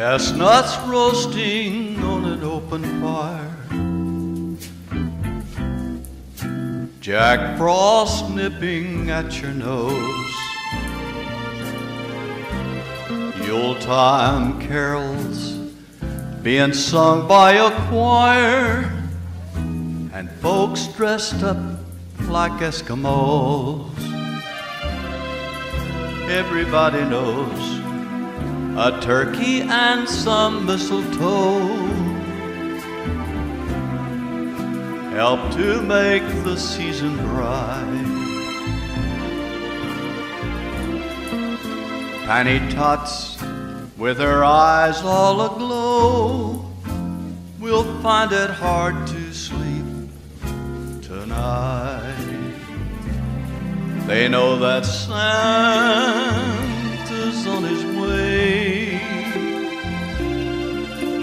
Chestnuts roasting on an open fire. Jack Frost nipping at your nose. Yuletime carols being sung by a choir. And folks dressed up like Eskimos. Everybody knows a turkey and some mistletoe help to make the season bright. Panny Tots, with her eyes all aglow, will find it hard to sleep tonight. They know that Santa's on his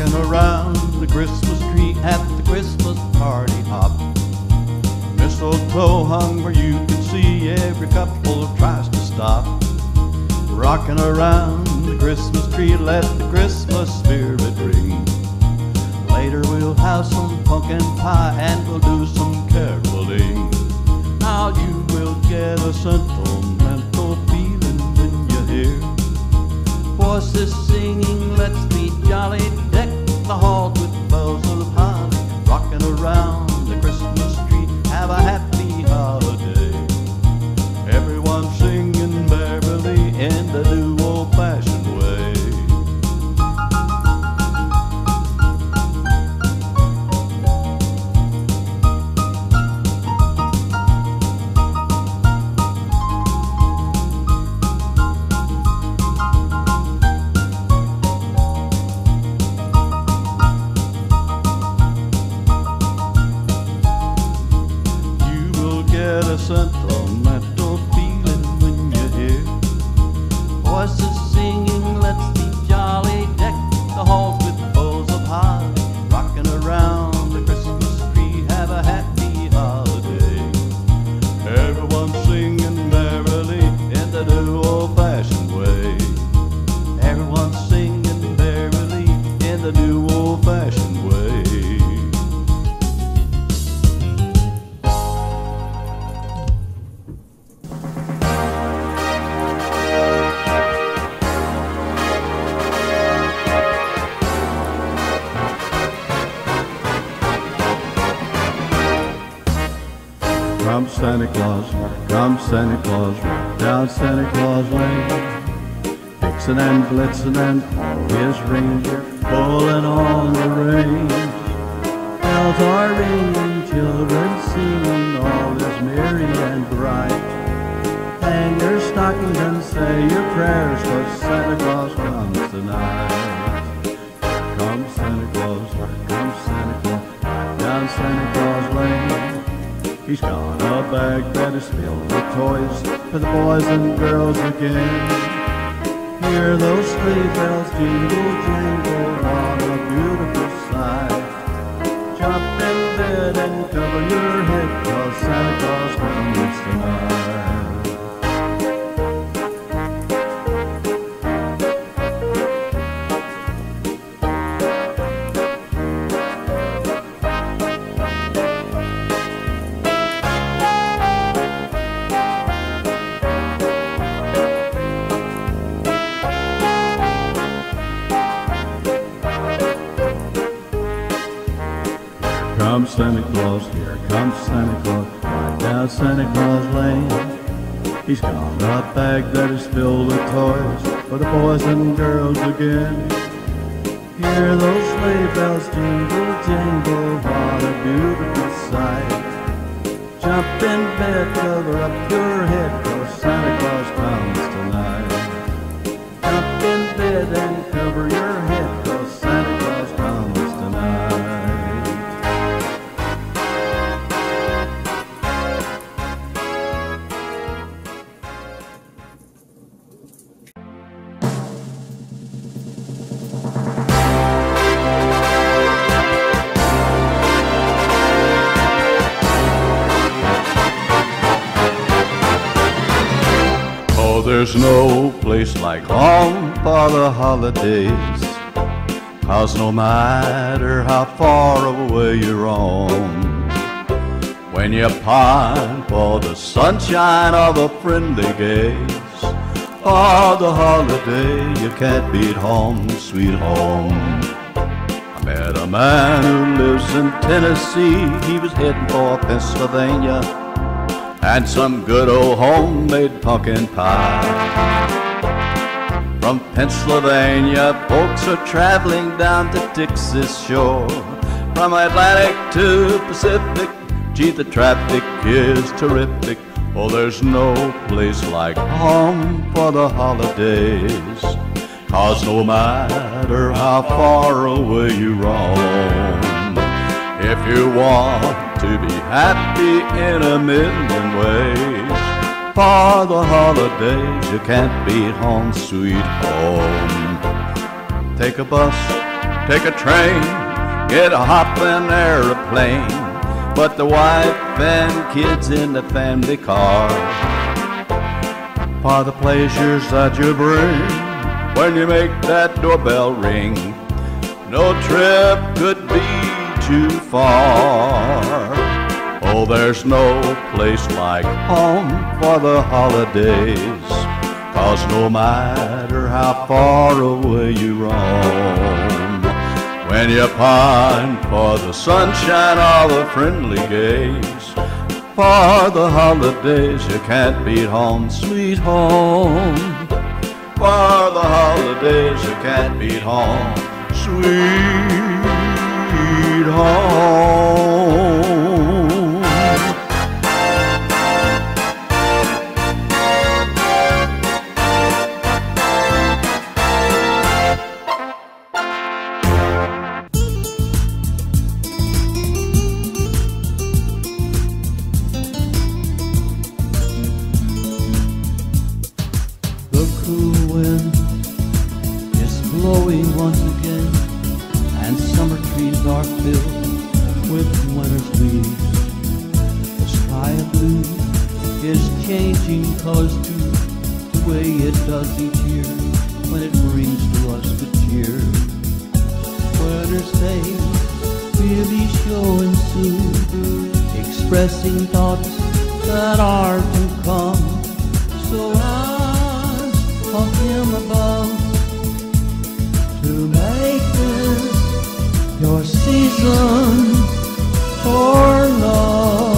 Rocking around the Christmas tree at the Christmas party hop. Mistletoe hung where you can see every couple tries to stop. Rocking around the Christmas tree, let the Christmas spirit ring. Later we'll have some pumpkin pie and we'll do some caroling. Now you will get a sentimental feeling when you hear voices singing, let's be jolly, From Santa Claus, from Santa Claus, down Santa Claus Lane. Vixen and Blitzen and all his reindeer pulling on the reins. Bells are ringing, children singing, all is merry and bright. Hang your stockings and say your prayers, cause Santa Claus comes tonight. Come Santa Claus, come Santa Claus, down Santa Claus. He's got a bag that is filled with toys for the boys and girls again. Hear those sleigh bells jingle, jangle, Santa Claus, Santa Claus Lane. He's got a bag that is filled with toys for the boys and girls again. Hear those sleigh bells jingle, jingle, what a beautiful sight. Jump in bed, cover up your head, cause Santa Claus comes there's no place like home for the holidays. Cause no matter how far away you roam, when you pine for the sunshine of a friendly gaze, for the holiday you can't beat home, sweet home. I met a man who lives in Tennessee, he was heading for Pennsylvania and some good old homemade pumpkin pie. From Pennsylvania, folks are traveling down to Texas shore. From Atlantic to Pacific, gee, the traffic is terrific. Oh, there's no place like home for the holidays. Cause no matter how far away you roam, if you want to be happy in a million ways, for the holidays you can't beat home, sweet home. Take a bus, take a train, get a hop hopping aeroplane, put the wife and kids in the family car. For the pleasures that you bring when you make that doorbell ring, no trip could be too far. Oh, there's no place like home for the holidays. Cause no matter how far away you roam, when you pine for the sunshine or the friendly gaze, for the holidays you can't beat home, sweet home. For the holidays you can't beat home, sweet home. The sky blue is changing colors too, the way it does each year when it brings to us the cheer. Winter's day will be showing soon, expressing thoughts that are to come. So ask of him above to make this your season for love.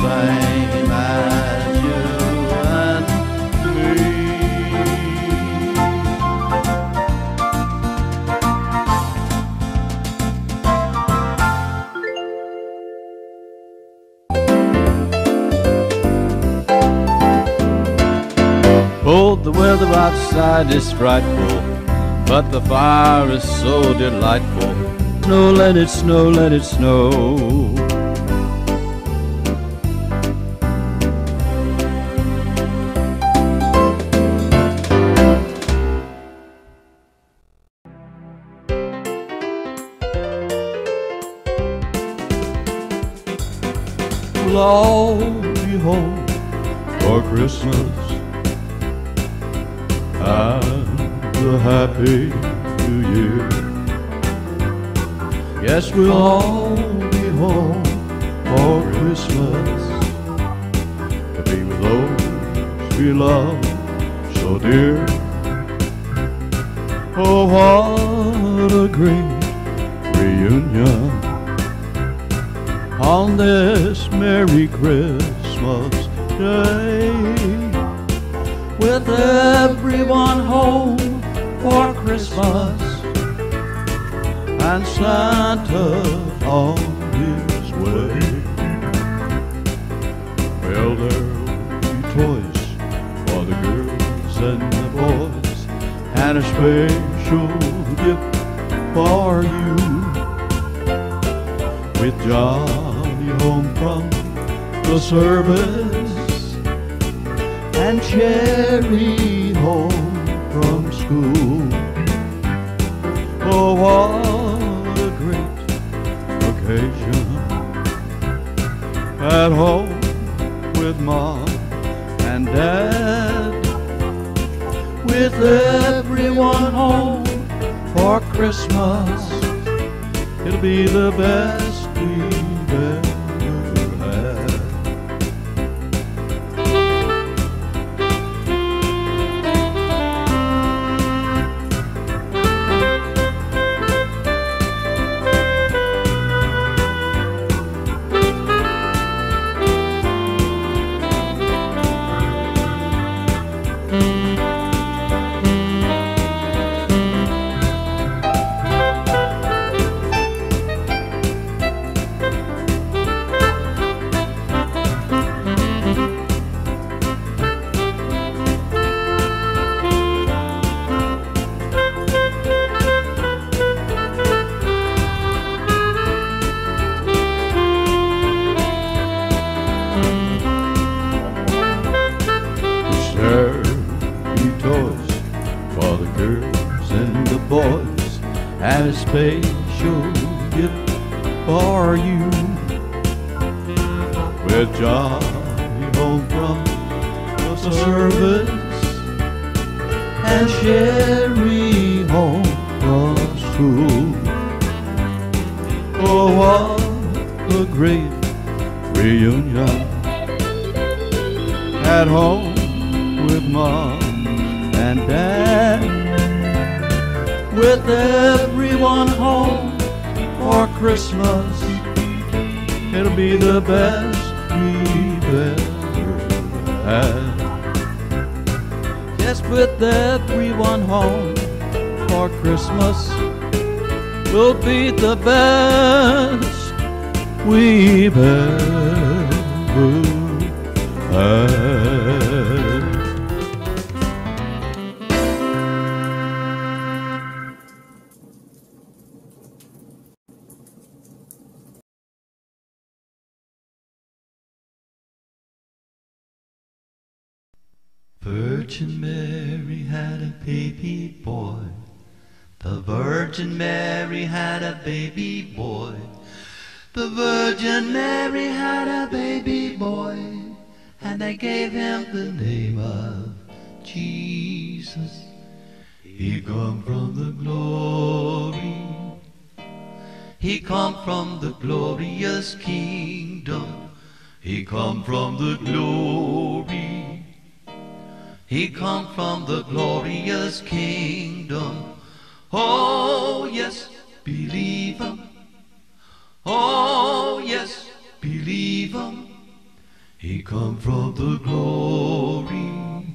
Same as you and me. Oh, the weather outside is frightful, but the fire is so delightful. No, let it snow, let it snow. We'll all be home for Christmas and a happy new year. Yes, we'll all be home for Christmas to be with those we love so dear. Oh, what a great reunion on this Merry Christmas Day with everyone home for Christmas and Santa on his way. Well, there'll be toys for the girls and the boys, and a special gift for you. With Home from the service and Sherry home from school. Oh, what a great occasion at home with mom and dad, with everyone home for Christmas. It'll be the best With Johnny home from the service, and Sherry home from school. Oh, what a great reunion at home with mom and dad, with everyone home for Christmas. It'll be the best had. Yes, with everyone home for Christmas, will be the best we've ever had. Virgin Mary had a baby boy. The Virgin Mary had a baby boy. The Virgin Mary had a baby boy. And they gave him the name of Jesus. He come from the glory. He come from the glorious kingdom. He come from the glory. He come from the glorious kingdom. Oh, yes, believe him. Oh, yes, believe him. He come from the glory.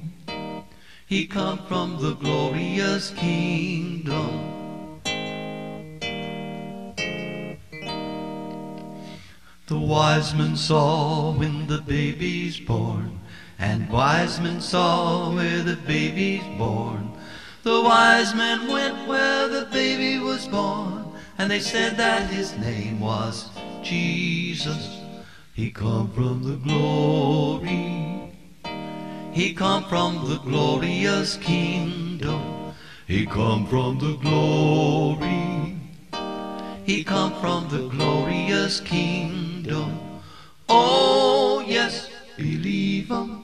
He come from the glorious kingdom. The wise men saw when the baby's born, and wise men saw where the baby's born. The wise men went where the baby was born, and they said that his name was Jesus. He come from the glory. He come from the glorious kingdom. He come from the glory. He come from the glorious kingdom. Oh, yes, believe him.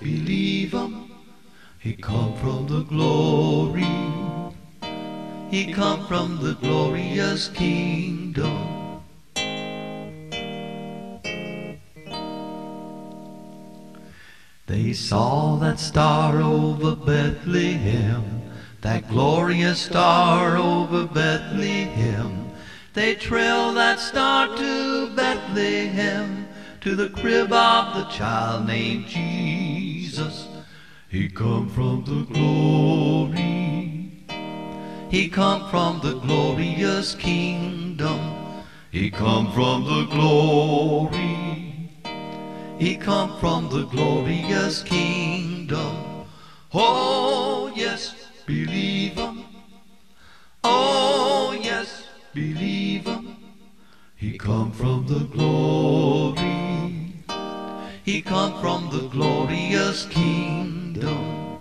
Believe him. He come from the glory. He come from the glorious kingdom. They saw that star over Bethlehem that glorious star over Bethlehem. They trail that star to Bethlehem, to the crib of the child named Jesus. He come from the glory. He come from the glorious kingdom. He come from the glory. He come from the glorious kingdom. Oh, yes, believe him. Oh, yes, believe him. He come from the glory. He come from the glorious kingdom.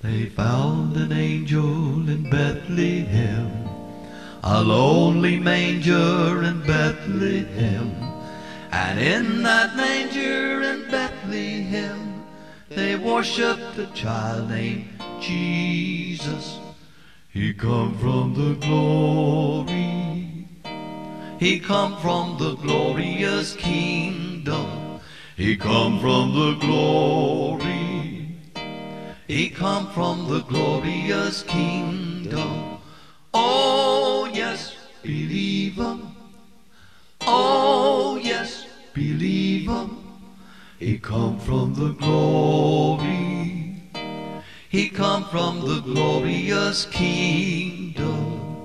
They found an angel in Bethlehem, a lonely manger in Bethlehem. And in that manger in Bethlehem, they worshiped a child named Jesus. He come from the glory. He come from the glorious kingdom. He come from the glory. He come from the glorious kingdom. Oh, yes, believe him. Oh, yes, believe him. He come from the glory. He come from the glorious kingdom.